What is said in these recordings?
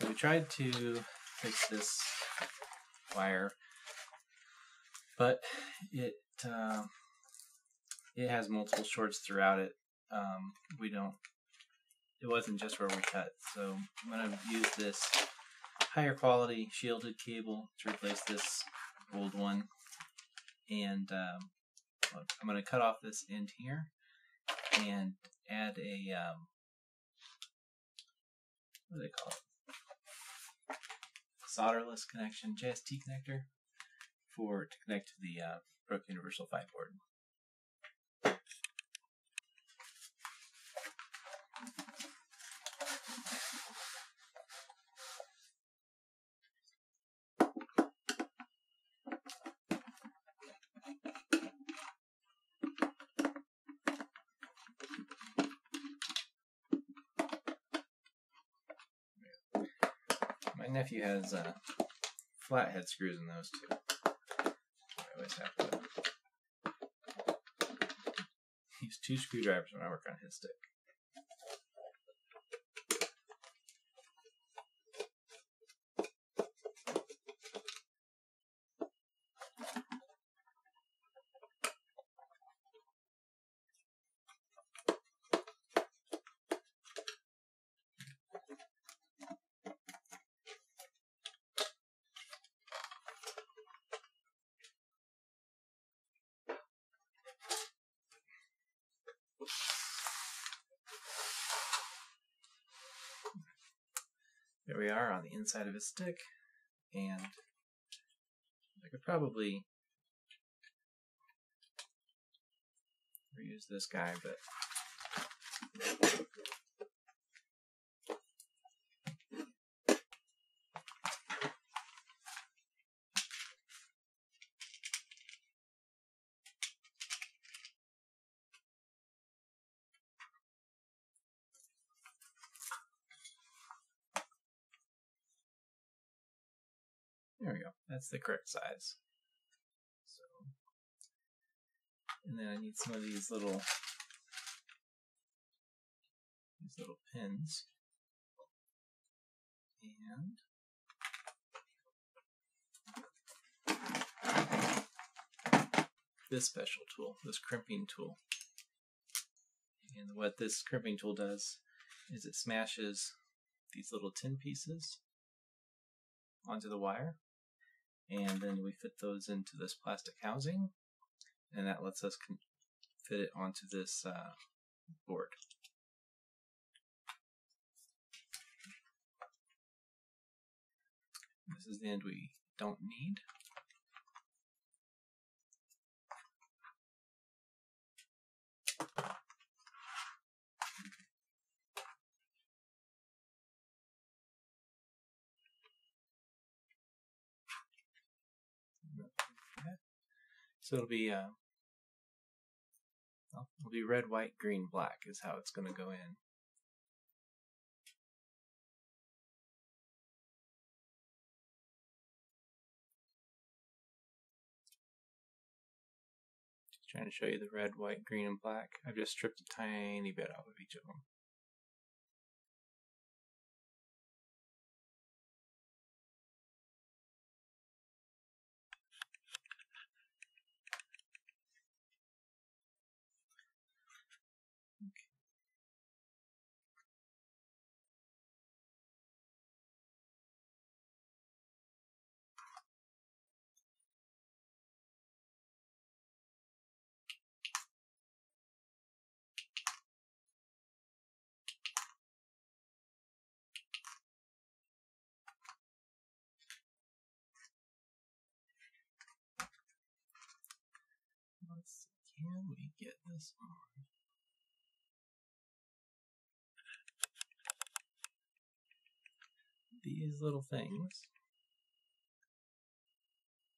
So we tried to fix this wire, but it uh, it has multiple shorts throughout it. Um, we don't. It wasn't just where we cut, so I'm gonna use this higher quality shielded cable to replace this old one, and um, I'm gonna cut off this end here and add a um, what do they call it? Solderless connection, JST connector, for to connect to the uh, Brook Universal Fight board. My nephew has uh, flathead screws in those too. I always have to use two screwdrivers when I work on his stick. There we are on the inside of his stick, and I could probably reuse this guy, but There we go. That's the correct size. So, and then I need some of these little these little pins, and this special tool, this crimping tool. And what this crimping tool does is it smashes these little tin pieces onto the wire and then we fit those into this plastic housing and that lets us fit it onto this uh, board. This is the end we don't need. So it'll be uh, it'll be red, white, green, black is how it's going to go in. Just trying to show you the red, white, green, and black. I've just stripped a tiny bit off of each of them. Get this on? These little things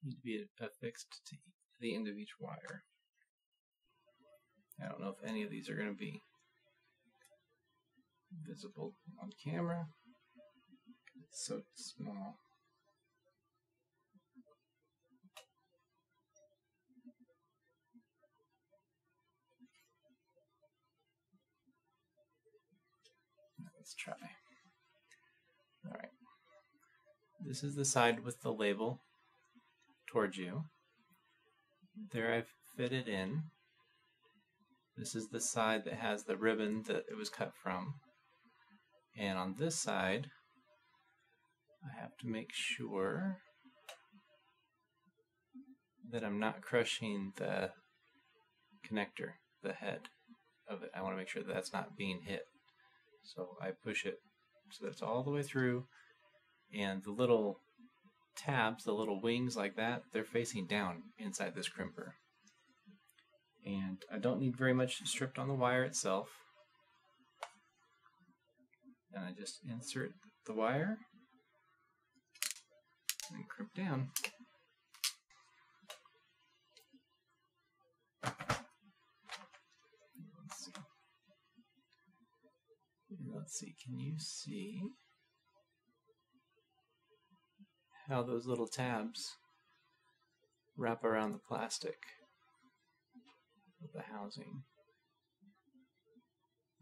need to be affixed to the end of each wire. I don't know if any of these are going to be visible on camera. It's so small. Let's try. All right. this is the side with the label towards you. There I've fitted in. This is the side that has the ribbon that it was cut from. And on this side, I have to make sure that I'm not crushing the connector, the head of it. I want to make sure that that's not being hit. So I push it so that it's all the way through. And the little tabs, the little wings like that, they're facing down inside this crimper. And I don't need very much stripped on the wire itself. And I just insert the wire and crimp down. Let's see, can you see how those little tabs wrap around the plastic of the housing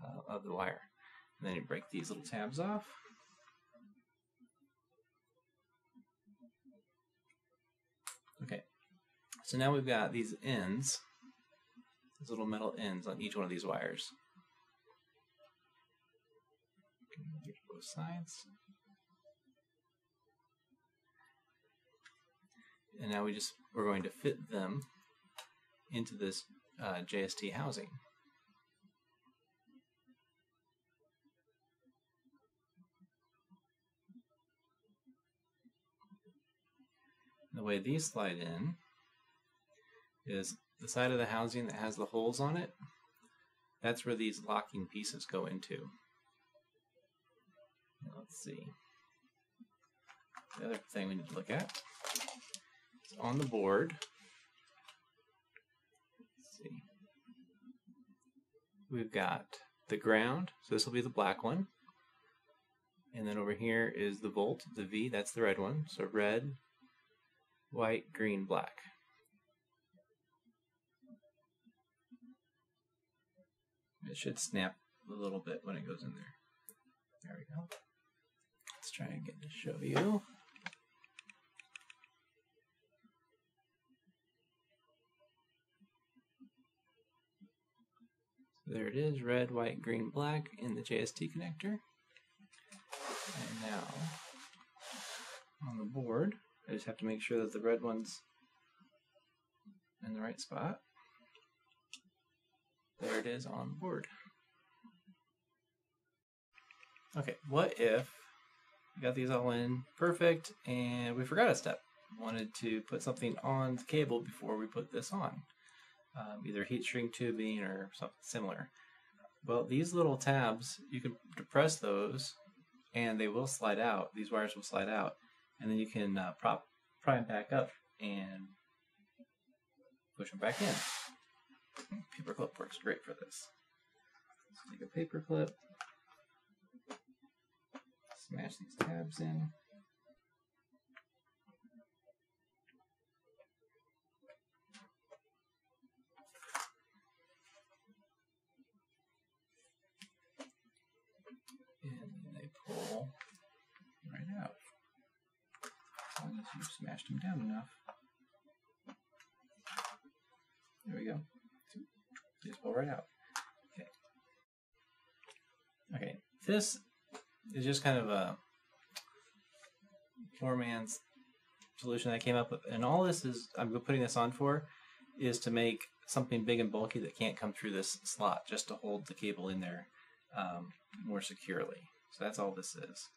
uh, of the wire? And then you break these little tabs off. Okay, so now we've got these ends, these little metal ends on each one of these wires. Both sides. And now we just, we're going to fit them into this uh, JST housing. The way these slide in is the side of the housing that has the holes on it. That's where these locking pieces go into. Let's see. The other thing we need to look at is on the board. Let's see. We've got the ground, so this will be the black one. And then over here is the volt, the V, that's the red one. So red, white, green, black. It should snap a little bit when it goes in there. There we go. Try again to show you. there it is, red, white, green, black in the JST connector. And now, on the board, I just have to make sure that the red one's in the right spot. There it is on board. Okay, what if got these all in perfect and we forgot a step? Wanted to put something on the cable before we put this on, um, either heat shrink tubing or something similar. Well, these little tabs, you can depress those and they will slide out. These wires will slide out, and then you can uh, prop pry them back up and push them back in. Paper clip works great for this. Let's take a paper clip, smash these tabs in. And they pull right out. As long as you've smashed them down enough. There we go. Just pull right out. Okay. Okay. This is just kind of a poor man's solution I came up with, and all this is I'm putting this on for is to make something big and bulky that can't come through this slot, just to hold the cable in there um, more securely. So that's all this is.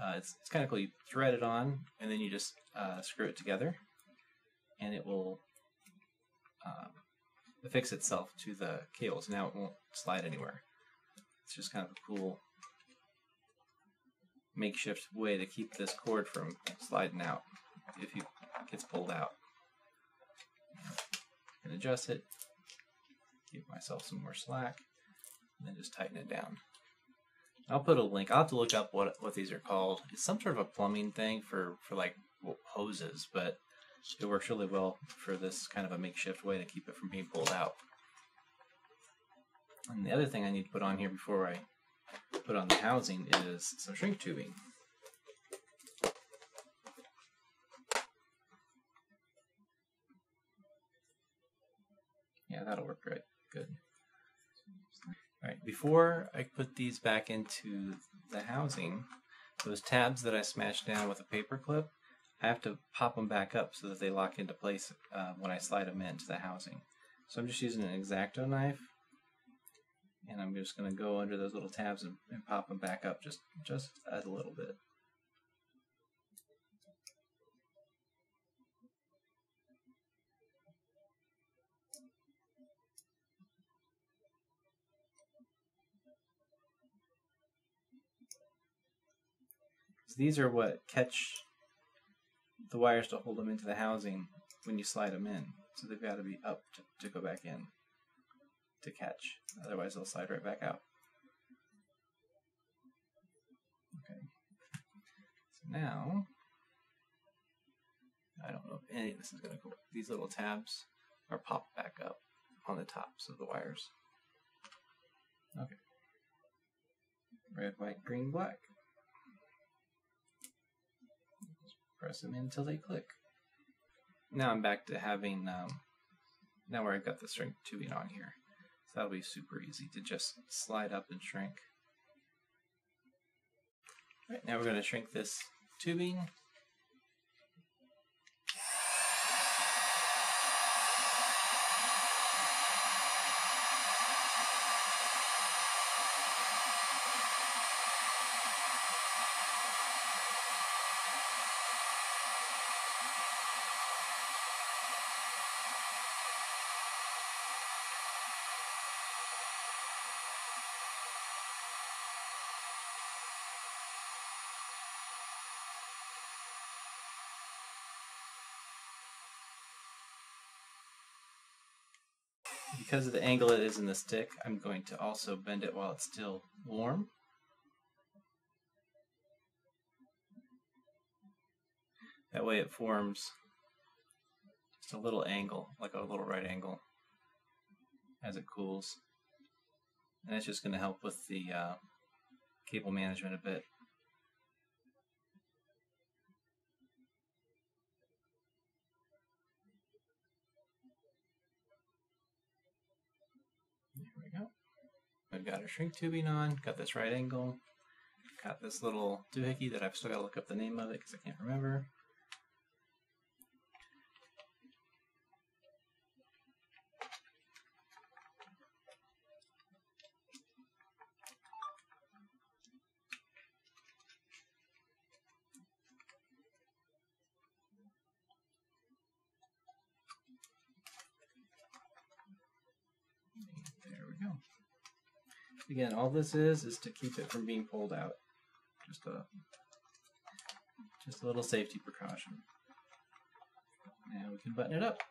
Uh, it's, it's kind of cool. You thread it on, and then you just uh, screw it together, and it will um, affix itself to the cables. Now it won't slide anywhere. It's just kind of a cool makeshift way to keep this cord from sliding out if it gets pulled out. Can adjust it, give myself some more slack, and then just tighten it down. I'll put a link. I'll have to look up what what these are called. It's some sort of a plumbing thing for for like hoses, but it works really well for this kind of a makeshift way to keep it from being pulled out. And the other thing I need to put on here before I put on the housing is some shrink tubing. Yeah, that'll work right. Good. All right, before I put these back into the housing, those tabs that I smashed down with a paper clip, I have to pop them back up so that they lock into place uh, when I slide them into the housing. So I'm just using an X-Acto knife I'm just going to go under those little tabs and, and pop them back up just just a little bit. So these are what catch the wires to hold them into the housing when you slide them in. So they've got to be up to, to go back in to catch. Otherwise, they'll slide right back out. Okay. So now, I don't know if any of this is going to go. These little tabs are popped back up on the tops of the wires. Okay. Red, white, green, black. Just press them in until they click. Now I'm back to having, um, now where I've got the shrink tubing on here. So that'll be super easy to just slide up and shrink. All right, now we're going to shrink this tubing. Because of the angle it is in the stick, I'm going to also bend it while it's still warm. That way it forms just a little angle, like a little right angle, as it cools. And it's just going to help with the uh, cable management a bit. I've got our shrink tubing on, got this right angle, got this little doohickey that I've still got to look up the name of it because I can't remember. Again, all this is is to keep it from being pulled out. Just a just a little safety precaution. And we can button it up.